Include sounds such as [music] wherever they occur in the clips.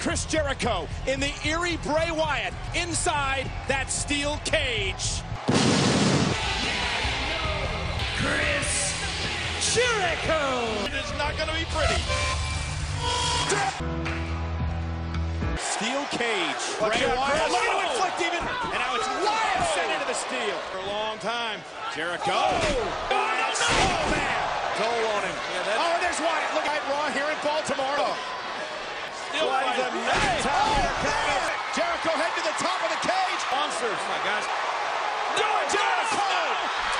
Chris Jericho in the eerie Bray Wyatt inside that steel cage. Chris Jericho! It is not going to be pretty. Steel cage. Bray Wyatt looking to inflict even. And now it's Wyatt sent into the steel. For a long time. Jericho. Oh, oh man. Toll on him. Yeah, oh, and there's Wyatt. Look at Raw here in Baltimore. Oh. Still fighting. Hey. Oh, Jericho head to the top of the cage. Monsters, my guys. Do it, Jericho.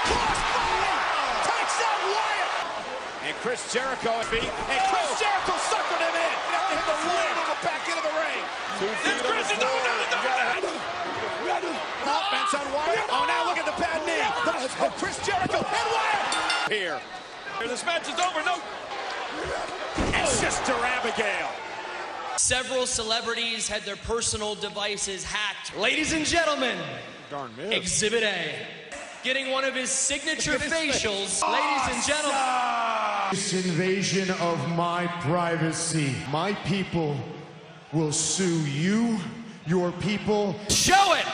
Crossbody. Takes out Wyatt. And Chris Jericho at feet. And Chris Jericho suckered him in. Hit the leg back into the ring. Two feet on the floor. Offense on Wyatt. Oh, now look at the bad knee. Oh, Chris Jericho and Wyatt. Here. This match is over. No. And Sister Abigail. Several celebrities had their personal devices hacked. Ladies and gentlemen, Darn miss. Exhibit A. Getting one of his signature facials. Ladies and gentlemen. This invasion of my privacy. My people will sue you, your people. Show it!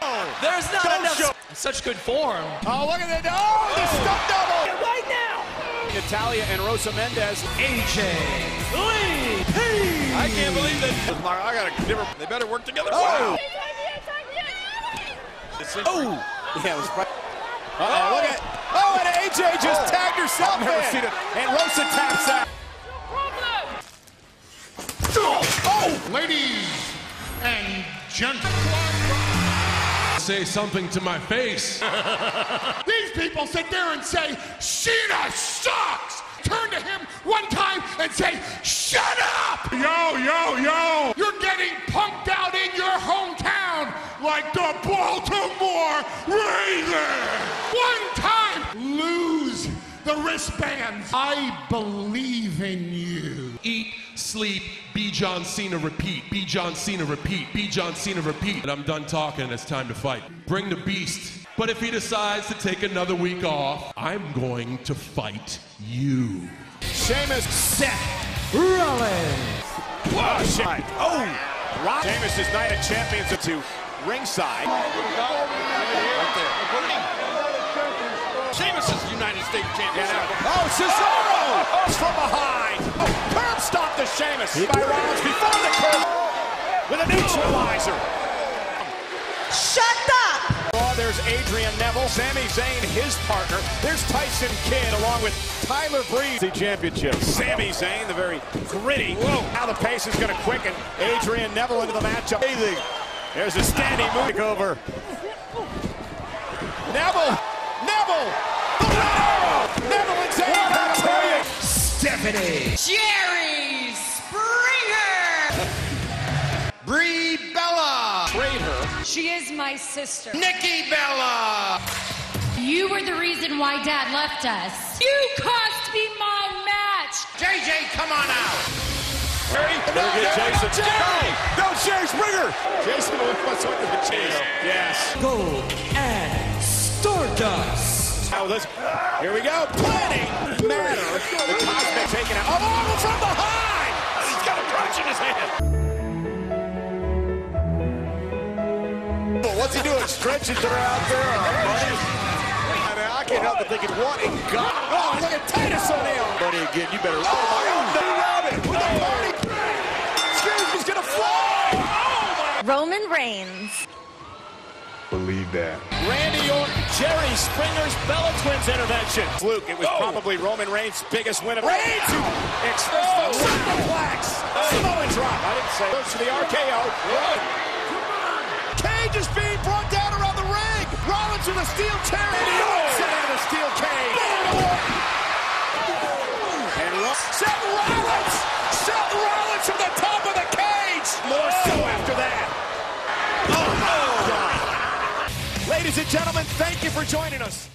Oh, There's not Don't enough. show- Such good form. Oh, look at that. Oh, the stunt double. Right now. Natalya and Rosa Mendes. AJ Lee P. I can't believe that. I got to never. They better work together. Oh. Oh. Yeah, it was right. Oh, look at. Oh, and AJ just oh. tagged herself I've never in. Seen it. And Rosa taps out. Oh, ladies and gentlemen. Say something to my face. [laughs] These people sit there and say, Cena sucks. Turn to him one time and say, shut up. Yo, yo, yo. You're getting punked out in your hometown like the Baltimore Ravens. One time, lose the wristbands. I believe in you. Eat, sleep, be John Cena, repeat. Be John Cena, repeat. Be John Cena, repeat. And I'm done talking. It's time to fight. Bring the beast. But if he decides to take another week off, I'm going to fight you. Sheamus set. Rollins. Oh, shit. Oh. Rock. Sheamus' night of champions to ringside. Right there. Sheamus is United States champion. Oh, Cesaro! It's from behind. Oh, curb stomp to Sheamus he by Rollins before the curb with a neutralizer. Shut up! Oh, there's Adrian Neville, Sami Zayn, his partner. There's Tyson Kidd along with Tyler Breeze. The championship. Sami Zayn, the very gritty. Whoa. Now the pace is going to quicken. Adrian Neville into the matchup. Amazing. There's a standing move over. Neville. Neville. The winner. Neville and Zayn back to you. Stephanie. Jerry Springer! Brie Bella. Trade her. She is my sister. Nikki Bella. You were the reason why Dad left us. You cost me my match! JJ, come on out. No, get Jason. Jerry. No, Jerry Springer. Jason what's under the chase. Yes. Gold and Stardust. Now let's, here we go. Planning Well, what's he doing? Stretches that are out there. Oh, buddy. I, mean, I can't help but thinking, what in God? Oh, look at Titus O'Neil. Buddy, again, you better. Oh, my God. No, Rabbit with the oh. party. Excuse me's going to fly. Oh, my Roman Reigns. Believe that. Randy Orton, Jerry Springer's Bella Twins intervention. Fluke, it was oh. probably Roman Reigns' biggest win of Reigns who oh. expressed the superplex. Samoan drop. I didn't say. Goes to the RKO. Cage is being brought Rollins a steel chair. Randy Orton sent into the steel cage. And Ro- Seth Rollins. Seth Rollins from the top of the cage. More so after that. Oh, oh God. Ladies and gentlemen, thank you for joining us.